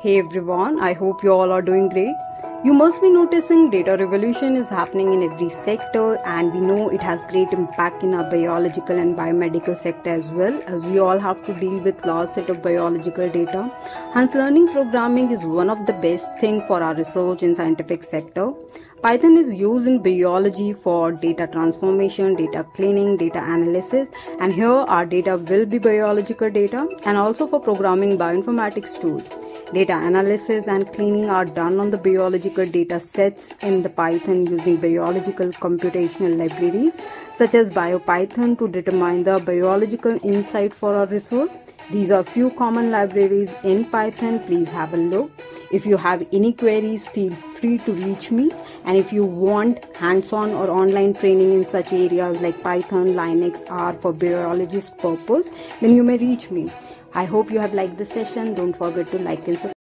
Hey everyone, I hope you all are doing great. You must be noticing data revolution is happening in every sector and we know it has great impact in our biological and biomedical sector as well as we all have to deal with large set of biological data. Hence learning programming is one of the best thing for our research in scientific sector. Python is used in biology for data transformation, data cleaning, data analysis, and here our data will be biological data and also for programming bioinformatics tools. Data analysis and cleaning are done on the biological data sets in the Python using biological computational libraries such as BioPython to determine the biological insight for our research. These are few common libraries in Python. Please have a look. If you have any queries, feel free to reach me. And if you want hands-on or online training in such areas like Python, Linux, R for biologist purpose, then you may reach me. I hope you have liked the session. Don't forget to like and subscribe.